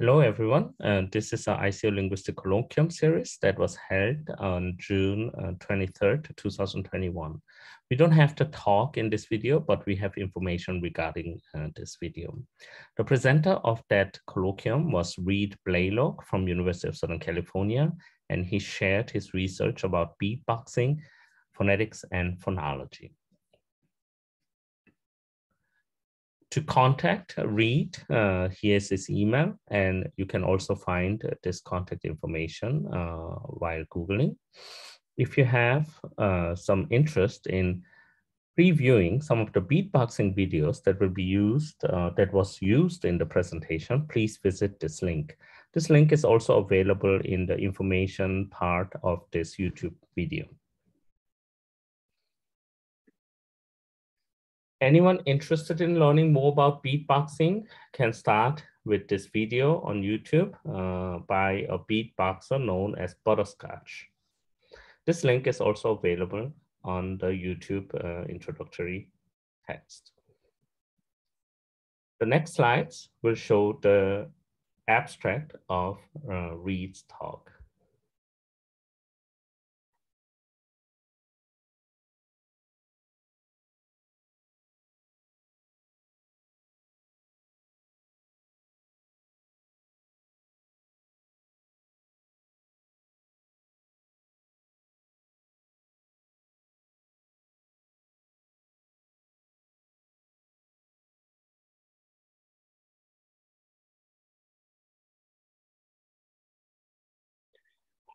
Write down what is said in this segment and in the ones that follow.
Hello, everyone. Uh, this is our ICU Linguistic Colloquium series that was held on June uh, 23rd, 2021. We don't have to talk in this video, but we have information regarding uh, this video. The presenter of that colloquium was Reed Blaylock from University of Southern California, and he shared his research about beatboxing, phonetics, and phonology. To contact Reed, uh, here's his email, and you can also find this contact information uh, while Googling. If you have uh, some interest in previewing some of the beatboxing videos that will be used, uh, that was used in the presentation, please visit this link. This link is also available in the information part of this YouTube video. Anyone interested in learning more about beatboxing can start with this video on YouTube uh, by a beatboxer known as Butterscotch. This link is also available on the YouTube uh, introductory text. The next slides will show the abstract of uh, Reed's talk.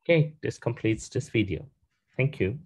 Okay, this completes this video. Thank you.